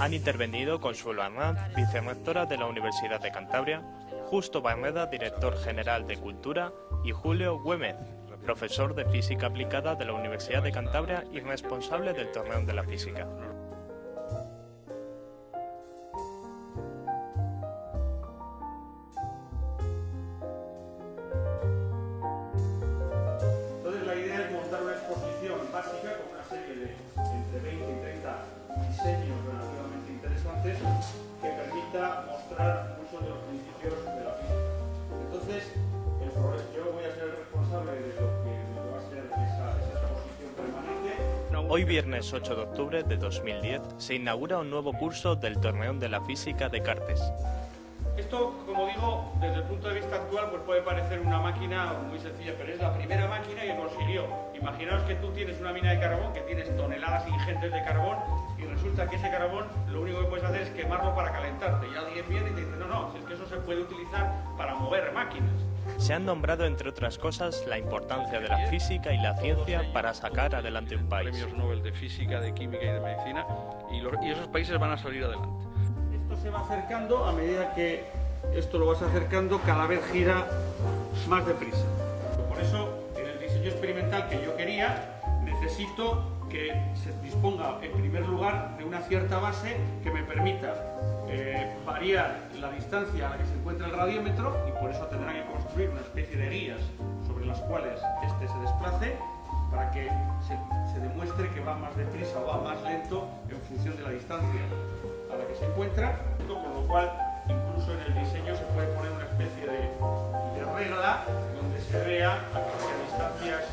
Han intervenido Consuelo Arnaz, vicerrectora de la Universidad de Cantabria, Justo Barneda, director general de Cultura, y Julio Güémez, profesor de Física Aplicada de la Universidad de Cantabria y responsable del Torneo de la Física. Entonces la idea es montar una exposición básica con una serie de entre 20 y 30 diseños interesantes que permita mostrar muchos de los principios de la física. Entonces, el yo voy a ser el responsable de lo que, va a ser esa, esa exposición permanente. Hoy viernes 8 de octubre de 2010 se inaugura un nuevo curso del Torneo de la Física de Cartes. Esto, como digo, desde el punto de vista actual, pues puede parecer una máquina muy sencilla, pero es la primera máquina que consiguió. Imaginaos que tú tienes una mina de carbón, que tienes toneladas ingentes de carbón, y resulta que ese carbón lo único que puedes hacer es quemarlo para calentarte. Y alguien viene y te dice, no, no, si es que eso se puede utilizar para mover máquinas. Se han nombrado, entre otras cosas, la importancia de la física y la ciencia para sacar adelante un país. premios Nobel de física, de química y de medicina, y, los- y esos países van a salir adelante. Esto se va acercando a medida que esto lo vas acercando, cada vez gira más deprisa. Por eso, en el diseño experimental que yo quería, necesito que se disponga, en primer lugar, de una cierta base que me permita eh, variar la distancia a la que se encuentra el radiómetro y por eso tendrán que construir una especie de guías sobre las cuales este se desplace para que se, se demuestre que va más deprisa o va más lento en función de la distancia a la que se encuentra, con lo cual incluso en el diseño se puede poner una especie de, de regla donde se vea a qué distancias,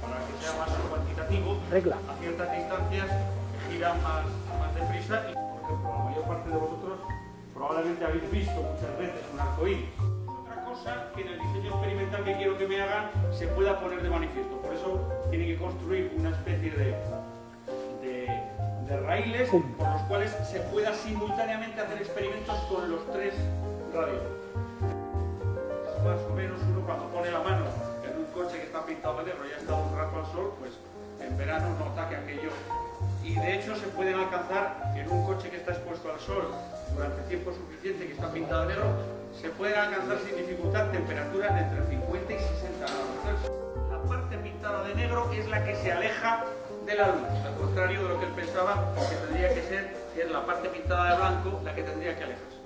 para que sea más cuantitativo, a ciertas distancias gira más, más deprisa y, por ejemplo, la mayor parte de vosotros probablemente habéis visto muchas veces un arcoíris. Otra cosa que en el diseño experimental que quiero que me hagan se pueda poner de manifiesto. Por eso tienen que construir una especie de, de, raíles por los cuales se pueda simultáneamente hacer experimentos con los tres radios. Más o menos uno cuando pone la mano en un coche que está pintado de negro y ha estado un rato al sol, pues en verano nota que aquello... Y de hecho se pueden alcanzar en un coche que está expuesto al sol durante tiempo suficiente que está pintado de negro, se pueden alcanzar sin dificultad temperaturas de entre 50 y 60 grados Celsius. La parte pintada de negro es la que se aleja de la luz, al contrario de lo que él pensaba que tendría que ser, que es la parte pintada de blanco la que tendría que alejarse.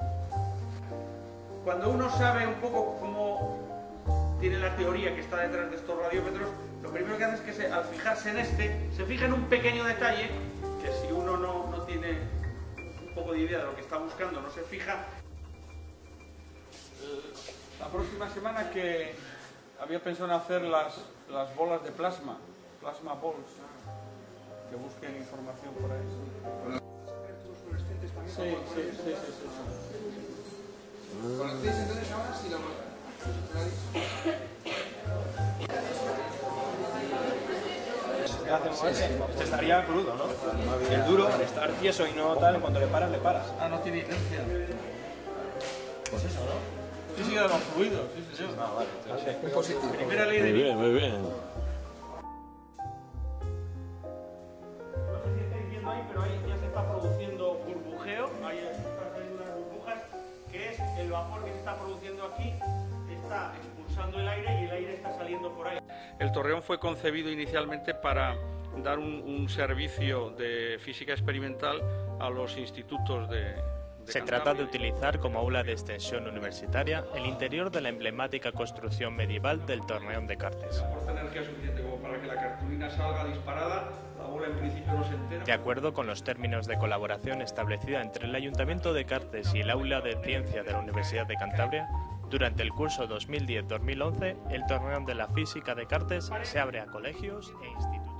Cuando uno sabe un poco cómo tiene la teoría que está detrás de estos radiómetros, lo primero que hace es que se- al fijarse en este, se fija en un pequeño detalle que si uno no, no tiene un poco de idea de lo que está buscando, no se fija. La próxima semana que había pensado en hacer las, las bolas de plasma, plasma balls, busquen información por ahí. Sí, sí, sí, sí, sí, sí. ¿Conocéis entonces ahora si la Este estaría crudo, ¿no? El duro, al estar tieso y no tal, cuando le paras, le paras. Ah, no tiene inercia. Pues eso, ¿no? Sí, sí, los fluidos, sí, sí, sí. Ah, vale. entonces. Primera ley de Muy bien, muy bien. El vapor que se está produciendo aquí, está expulsando el aire y el aire está saliendo por ahí. El Torreón fue concebido inicialmente para dar un, un servicio de física experimental a los institutos de... Se trata de utilizar como aula de extensión universitaria el interior de la emblemática construcción medieval del Torreón de Cartes. De acuerdo con los términos de colaboración establecida entre el Ayuntamiento de Cartes y el Aula de Ciencia de la Universidad de Cantabria, durante el curso 2010-2011, el Torneo de la Física de Cartes se abre a colegios e institutos.